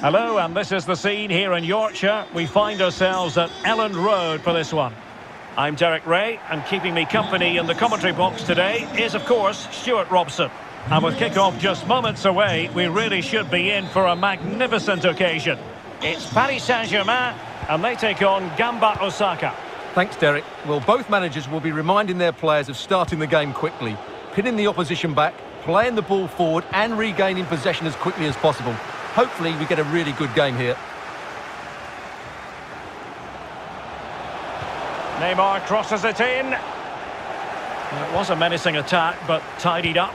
Hello, and this is the scene here in Yorkshire. We find ourselves at Elland Road for this one. I'm Derek Rae, and keeping me company in the commentary box today is, of course, Stuart Robson. And with kick-off just moments away, we really should be in for a magnificent occasion. It's Paris Saint-Germain, and they take on Gamba Osaka. Thanks, Derek. Well, both managers will be reminding their players of starting the game quickly, pinning the opposition back, playing the ball forward and regaining possession as quickly as possible. Hopefully, we get a really good game here. Neymar crosses it in. It was a menacing attack, but tidied up.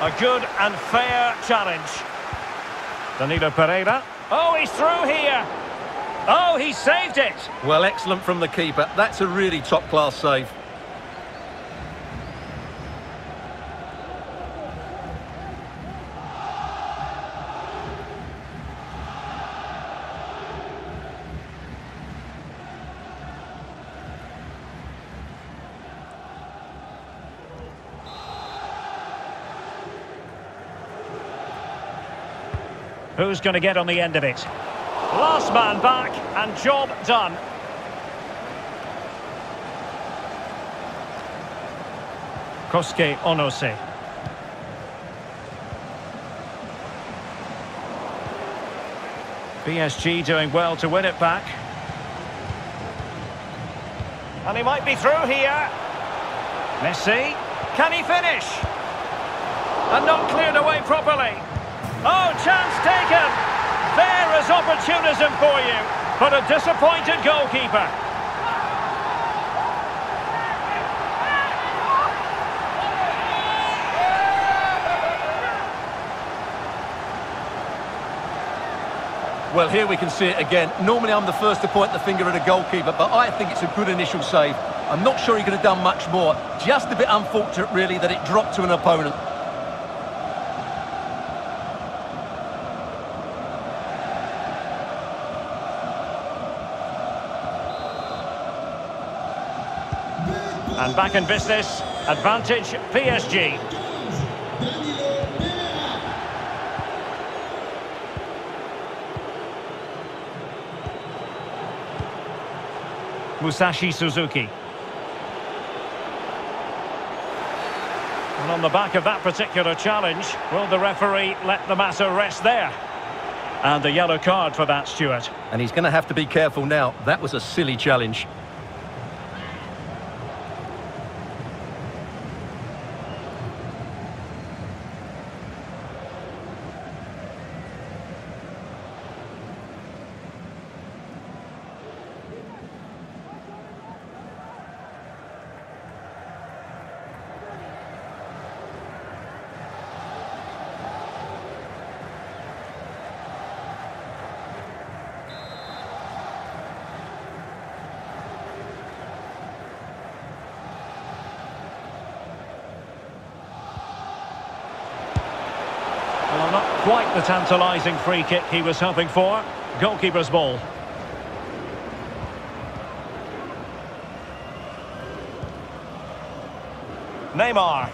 A good and fair challenge. Danilo Pereira. Oh, he's through here. Oh, he saved it. Well, excellent from the keeper. That's a really top-class save. Who's going to get on the end of it? Last man back and job done. Kosuke Onose. PSG doing well to win it back. And he might be through here. Messi. Can he finish? And not cleared away properly. Oh, chance taken. There is opportunism for you, but a disappointed goalkeeper. Well, here we can see it again. Normally, I'm the first to point the finger at a goalkeeper, but I think it's a good initial save. I'm not sure he could have done much more. Just a bit unfortunate, really, that it dropped to an opponent. And back in business, advantage PSG. Musashi Suzuki. And on the back of that particular challenge, will the referee let the matter rest there? And a yellow card for that, Stuart. And he's going to have to be careful now. That was a silly challenge. Well, not quite the tantalising free kick he was hoping for. Goalkeeper's ball. Neymar.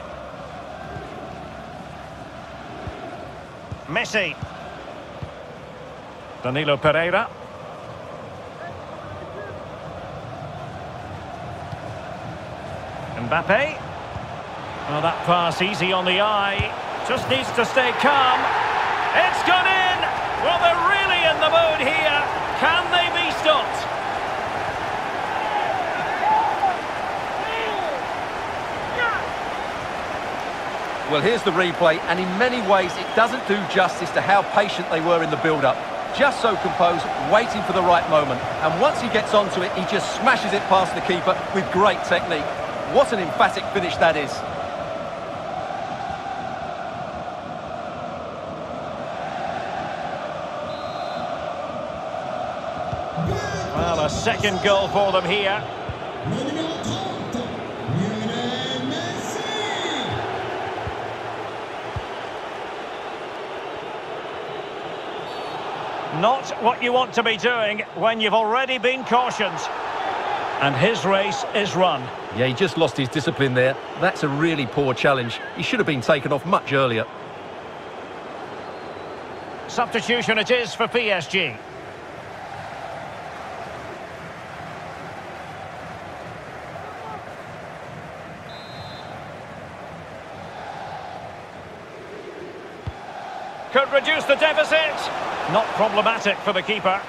Messi. Danilo Pereira. Mbappe. Well, that pass easy on the eye. Just needs to stay calm. It's gone in! Well, they're really in the mood here. Can they be stopped? Well, here's the replay, and in many ways, it doesn't do justice to how patient they were in the build-up. Just so composed, waiting for the right moment. And once he gets onto it, he just smashes it past the keeper with great technique. What an emphatic finish that is. Second goal for them here. Not what you want to be doing when you've already been cautioned. And his race is run. Yeah, he just lost his discipline there. That's a really poor challenge. He should have been taken off much earlier. Substitution it is for PSG. Could reduce the deficit. Not problematic for the keeper.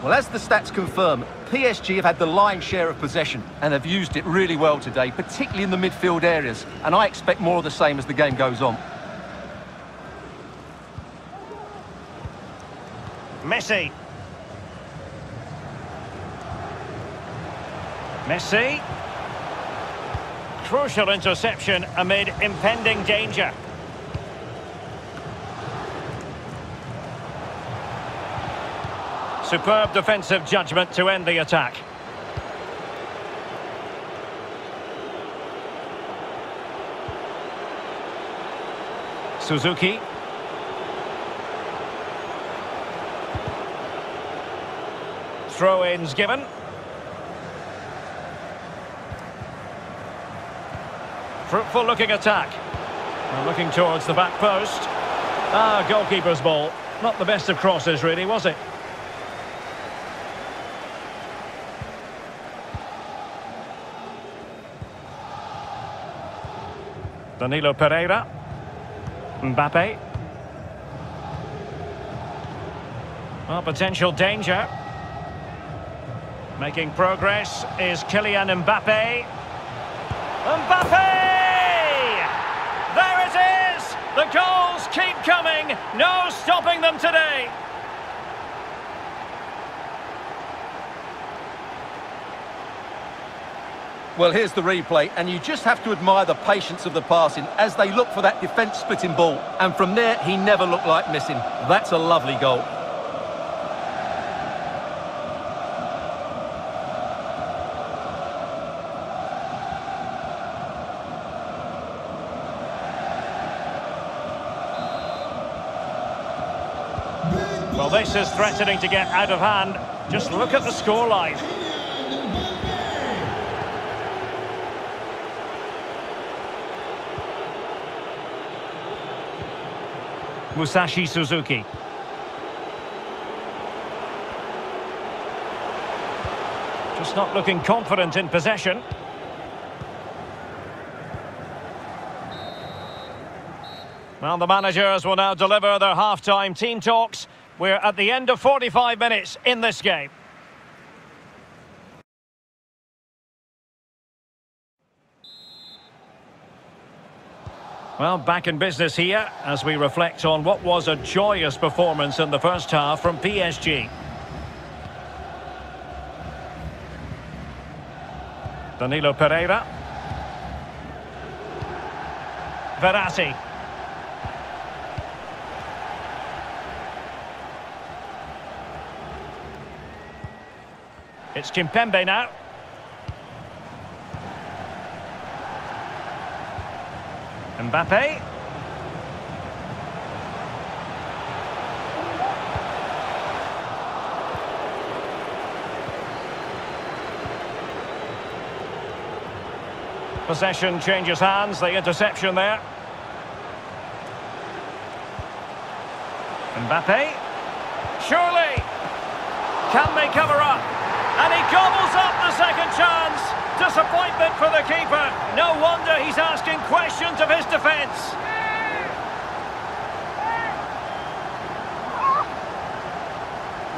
Well, as the stats confirm, PSG have had the lion's share of possession and have used it really well today, particularly in the midfield areas. And I expect more of the same as the game goes on. Messi. Messi. Crucial interception amid impending danger. Superb defensive judgment to end the attack. Suzuki. Throw-ins given. Fruitful looking attack. And looking towards the back post. Ah, goalkeeper's ball. Not the best of crosses, really, was it? Danilo Pereira. Mbappe. Well, potential danger. Making progress is Kylian Mbappe. Mbappe! There it is! The goals keep coming. No stopping them today. Well, here's the replay, and you just have to admire the patience of the passing as they look for that defence-splitting ball. And from there, he never looked like missing. That's a lovely goal. This is threatening to get out of hand. Just look at the scoreline. Musashi Suzuki. Just not looking confident in possession. Well, the managers will now deliver their half-time team talks. We're at the end of 45 minutes in this game. Well, back in business here as we reflect on what was a joyous performance in the first half from PSG. Danilo Pereira. Verratti. It's Kimpembe now. Mbappe. Possession changes hands, the interception there. Mbappe. Surely! Can they cover up? And he gobbles up the second chance. Disappointment for the keeper. No wonder he's asking questions of his defence.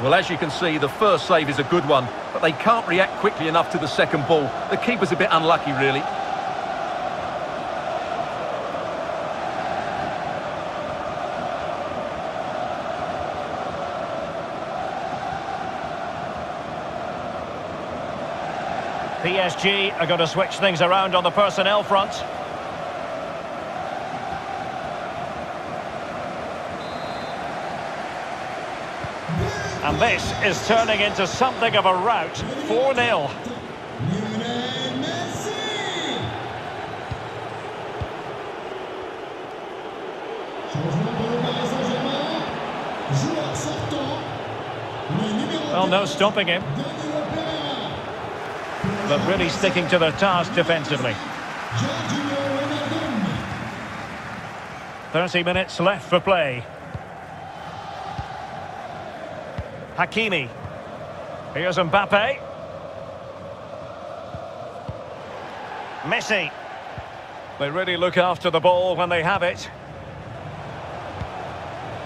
Well, as you can see, the first save is a good one, but they can't react quickly enough to the second ball. The keeper's a bit unlucky, really. PSG are going to switch things around on the personnel front. And this is turning into something of a rout. 4-0. Well, no stopping him. But really sticking to their task defensively. 30 minutes left for play. Hakimi. Here's Mbappe. Messi. They really look after the ball when they have it.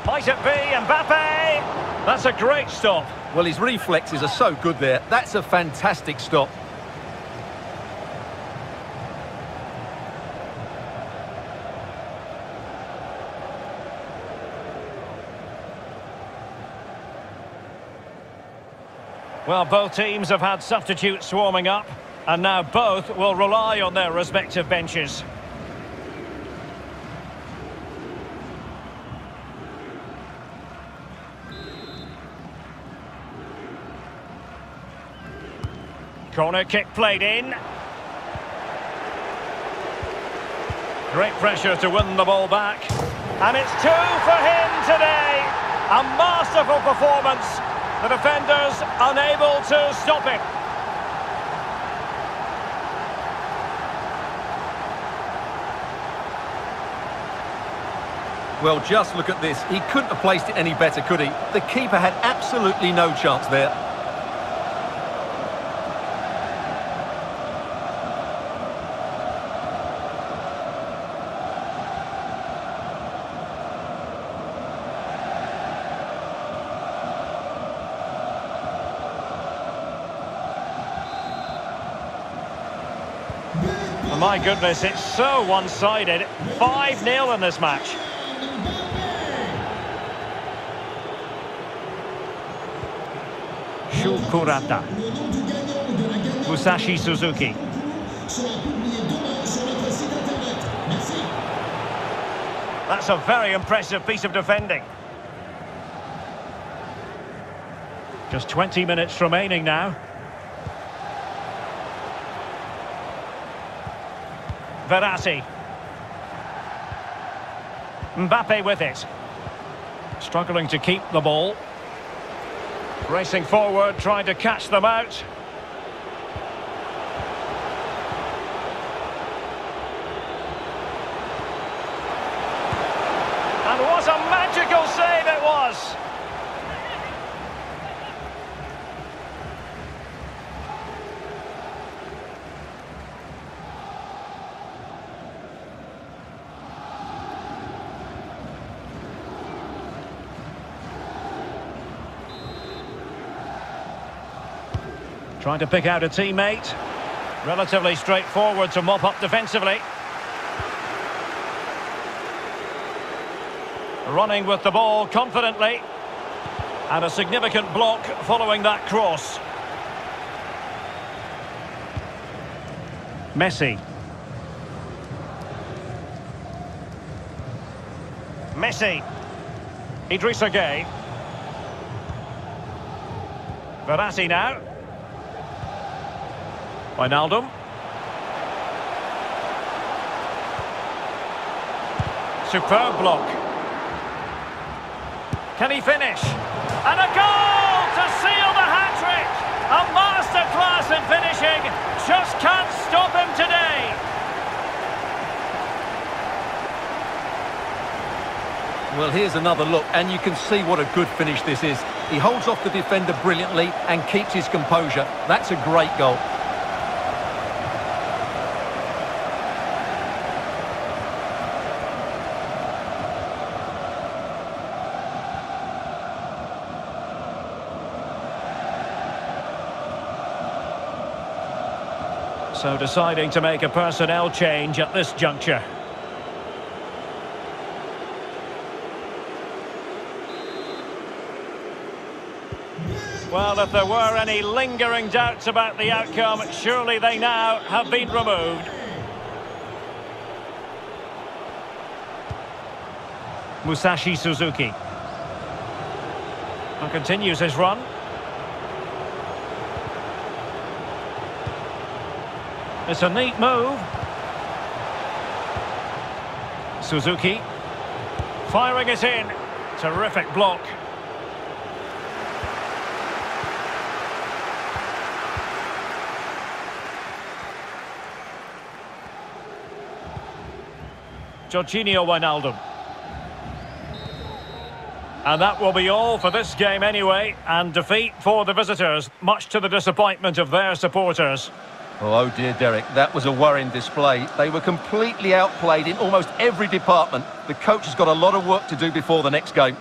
Might it be Mbappe? That's a great stop. Well, his reflexes are so good there. That's a fantastic stop. Well, both teams have had substitutes swarming up, and now both will rely on their respective benches. Corner kick played in. Great pressure to win the ball back. And it's two for him today. A masterful performance. The defenders unable to stop it. Well, just look at this. He couldn't have placed it any better, could he? The keeper had absolutely no chance there. My goodness, it's so one-sided. 5-0 in this match. Shu Kurata. Musashi Suzuki. That's a very impressive piece of defending. Just 20 minutes remaining now. Verratti. Mbappe with it. Struggling to keep the ball. Racing forward, trying to catch them out. And what a magical save it was! Trying to pick out a teammate. Relatively straightforward to mop up defensively. Running with the ball confidently. And a significant block following that cross. Messi. Messi. Idrissa Gueye. Verratti now. Wijnaldum. Superb block. Can he finish? And a goal to seal the hat-trick! A masterclass in finishing. Just can't stop him today. Well, here's another look, and you can see what a good finish this is. He holds off the defender brilliantly and keeps his composure. That's a great goal. So deciding to make a personnel change at this juncture. Well, if there were any lingering doubts about the outcome, surely they now have been removed. Musashi Suzuki. And continues his run. It's a neat move. Suzuki. Firing it in. Terrific block. Georginio Wijnaldum. And that will be all for this game anyway, and defeat for the visitors, much to the disappointment of their supporters. Oh, oh dear, Derek, that was a worrying display. They were completely outplayed in almost every department. The coach has got a lot of work to do before the next game.